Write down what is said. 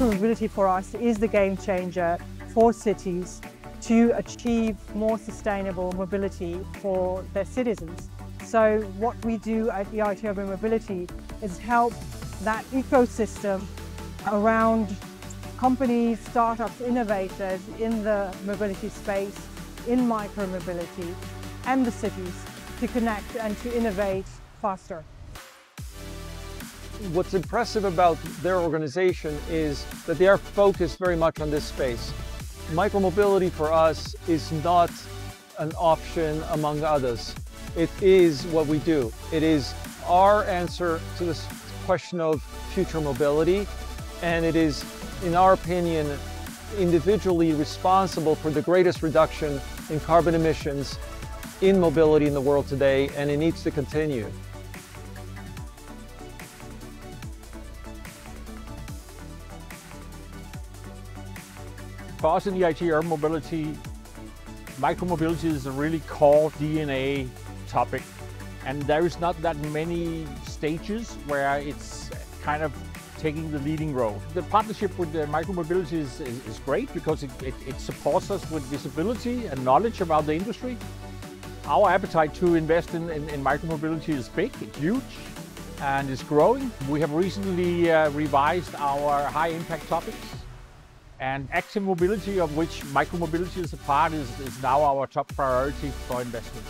Micromobility for us is the game changer for cities to achieve more sustainable mobility for their citizens. So what we do at EIT Urban Mobility is help that ecosystem around companies, startups, innovators in the mobility space, in micromobility, and the cities to connect and to innovate faster. What's impressive about their organization is that they are focused very much on this space. Micromobility for us is not an option among others. It is what we do. It is our answer to this question of future mobility, and it is, in our opinion, individually responsible for the greatest reduction in carbon emissions in mobility in the world today, and it needs to continue. For us in EIT Urban Mobility, micromobility is a really core DNA topic. And there is not that many stages where it's kind of taking the leading role. The partnership with the micromobility is, is, is great because it, it, it supports us with visibility and knowledge about the industry. Our appetite to invest in, in, in micromobility is big, it's huge, and it's growing. We have recently uh, revised our high impact topics and active mobility, of which micromobility is a part, is, is now our top priority for investment.